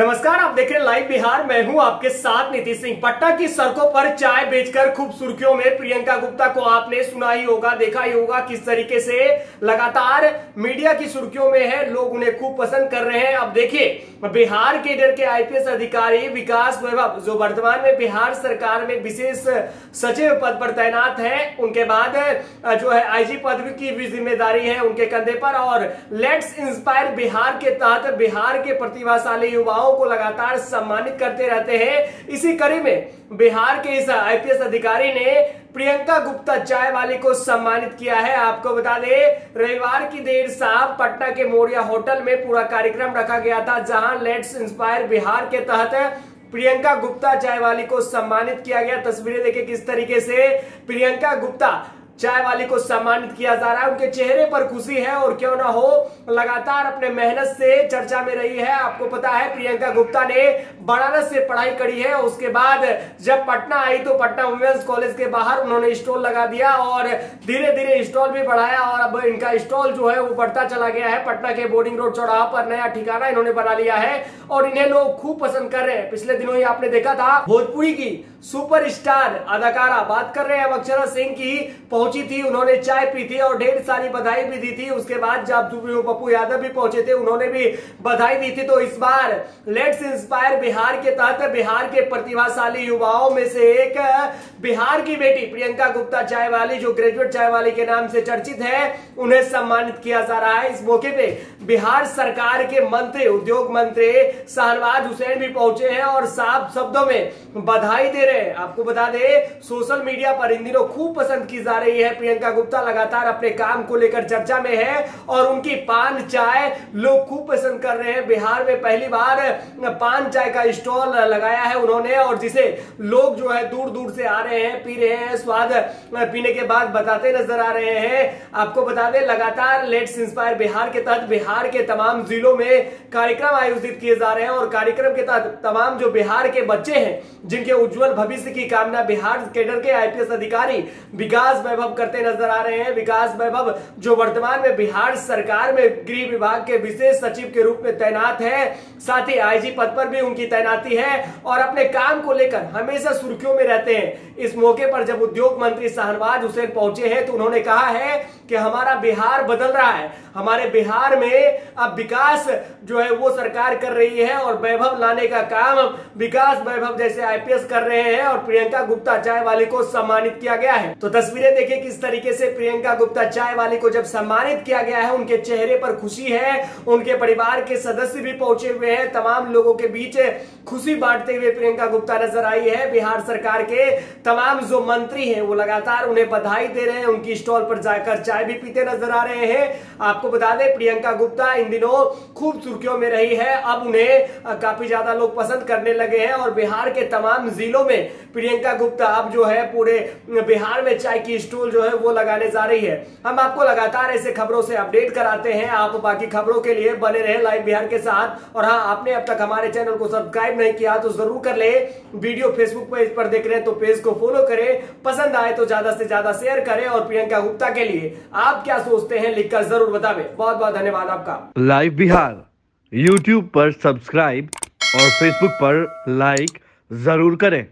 नमस्कार, आप देख रहे हैं लाइव बिहार। मैं हूँ आपके साथ नीतीश सिंह। पटना की सड़कों पर चाय बेचकर खूब सुर्खियों में प्रियंका गुप्ता को आपने सुना ही होगा, देखा ही होगा किस तरीके से लगातार मीडिया की सुर्खियों में है, लोग उन्हें खूब पसंद कर रहे हैं। अब देखिए, बिहार के इधर के आईपीएस अधिकारी विकास वैभव, जो वर्तमान में बिहार सरकार में विशेष सचिव पद पर तैनात है, उनके बाद जो है आईजी पद की भी ज़िम्मेदारी है उनके कंधे पर और लेट्स इंस्पायर बिहार के तहत बिहार के प्रतिभाशाली युवाओं को लगातार सम्मानित करते रहते हैं। इसी कड़ी में बिहार के इस आईपीएस अधिकारी ने प्रियंका गुप्ता चाय वाली को सम्मानित किया है। आपको बता दें, रविवार की देर शाम पटना के मोरिया होटल में पूरा कार्यक्रम रखा गया था, जहाँ लेट्स इंस्पायर बिहार के तहत प्रियंका गुप्ता चाय वाली को सम्मानित किया गया। तस्वीरें देखिए किस तरीके से। प्रियंका गुप्ता चाय वाली को सम्मानित किया जा रहा है। उनके चेहरे पर खुशी है और क्यों ना हो, लगातार अपने मेहनत से चर्चा में रही है। आपको पता है, प्रियंका गुप्ता ने बनारस से पढ़ाई करी है। उसके बाद जब पटना आई तो पटना वुमेन्स कॉलेज के बाहर उन्होंने स्टॉल लगा दिया और धीरे धीरे स्टॉल भी बढ़ाया और अब इनका स्टॉल जो है वो बढ़ता चला गया है। पटना के बोर्डिंग रोड चौराहा पर नया ठिकाना इन्होंने बना लिया है और इन्हें लोग खूब पसंद कर रहे हैं। पिछले दिनों ही आपने देखा था, भोजपुरी की सुपरस्टार अदाकारा बात कर रहे हैं। अक्षरा सिंह की पहुँची थी, उन्होंने चाय पी थी और ढेर सारी बधाई भी दी थी। उसके बाद जब पप्पू यादव भी पहुँचे थे, उन्होंने भी बधाई दी थी। तो इस बार लेट्स इंस्पायर बिहार के तहत बिहार के प्रतिभाशाली युवाओं में से एक बिहार की बेटी, प्रियंका गुप्ता चाय वाली जो ग्रेजुएट चाय वाली के नाम से चर्चित है, उन्हें सम्मानित किया जा रहा है। इस मौके पे बिहार सरकार के मंत्री, उद्योग मंत्री शाहनवाज हुसैन भी पहुँचे हैं और साफ़ शब्दों में बधाई दे रहे हैं। आपको बता दें, सोशल मीडिया पर इन दिनों खूब पसंद की जा रही है। प्रियंका गुप्ता लगातार अपने काम को लेकर चर्चा में है और उनकी पान चाय लोग खूब पसंद कर रहे हैं। बिहार में पहली बार पान चाय का स्टॉल लगाया है उन्होंने और जिसे लोग जो है दूर दूर से आ रहे हैं, पी रहे हैं। स्वाद पीने के बाद बताते नज़र आ रहे हैं। आपको बता दें, लगातार लेट्स इंस्पायर बिहार के तहत बिहार के तमाम जिलों में कार्यक्रम आयोजित किए जा रहे हैं और कार्यक्रम के तहत तमाम जो बिहार के बच्चे हैं, जिनके उज्जवल भविष्य की कामना बिहार केडर के आईपीएस अधिकारी विकास वैभव करते नज़र आ रहे हैं। विकास वैभव, जो वर्तमान में बिहार सरकार में गृह विभाग के विशेष सचिव के रूप में तैनात है, साथ ही आईजी पद पर भी उनकी तैनाती है और अपने काम को लेकर हमेशा सुर्खियों में रहते हैं। इस मौके पर जब उद्योग मंत्री शाहनवाज हुसैन पहुँचे हैं तो उन्होंने कहा है कि हमारा बिहार बदल रहा है। हमारे बिहार में अब विकास जो है, वो सरकार कर रही है और वैभव लाने का काम विकास वैभव जैसे आईपीएस कर रहे हैं और प्रियंका गुप्ता चाय वाली को सम्मानित किया गया है। तो तस्वीरें देखिए। किस तरीके से प्रियंका गुप्ता चाय वाली को जब सम्मानित किया गया है, उनके चेहरे पर खुशी है, उनके परिवार के सदस्य भी पहुँचे हुए हैं, तमाम लोगों के बीच खुशी बांटते हुए प्रियंका गुप्ता नज़र आई है। बिहार सरकार के तमाम जो मंत्री हैं, वो लगातार उन्हें बधाई दे रहे हैं, उनकी स्टॉल पर जाकर चाय भी पीते नज़र आ रहे हैं। आपको बता दें, प्रियंका गुप्ता इन दिनों खूब सुर्खियों में रही है, अब उन्हें काफ़ी ज़्यादा लोग पसंद करने लगे हैं और बिहार के तमाम जिलों में प्रियंका गुप्ता अब जो है, पूरे बिहार में चाय की स्टॉल जो है वो लगाने जा रही है। हम आपको लगातार ऐसे खबरों से अपडेट कराते हैं। आप बाकी खबरों के लिए बने रहे लाइव बिहार के साथ। और हाँ आपने अब तक हमारे चैनल को सब्सक्राइब नहीं किया तो ज़रूर कर ले। वीडियो फेसबुक पेज पर देख रहे हैं तो पेज को फॉलो करें। पसंद आए तो ज़्यादा से ज़्यादा शेयर करें। और प्रियंका गुप्ता के लिए आप क्या सोचते हैं लिखकर ज़रूर बतावे। बहुत बहुत धन्यवाद आपका। लाइव बिहार यूट्यूब पर सब्सक्राइब और फेसबुक पर लाइक ज़रूर करें।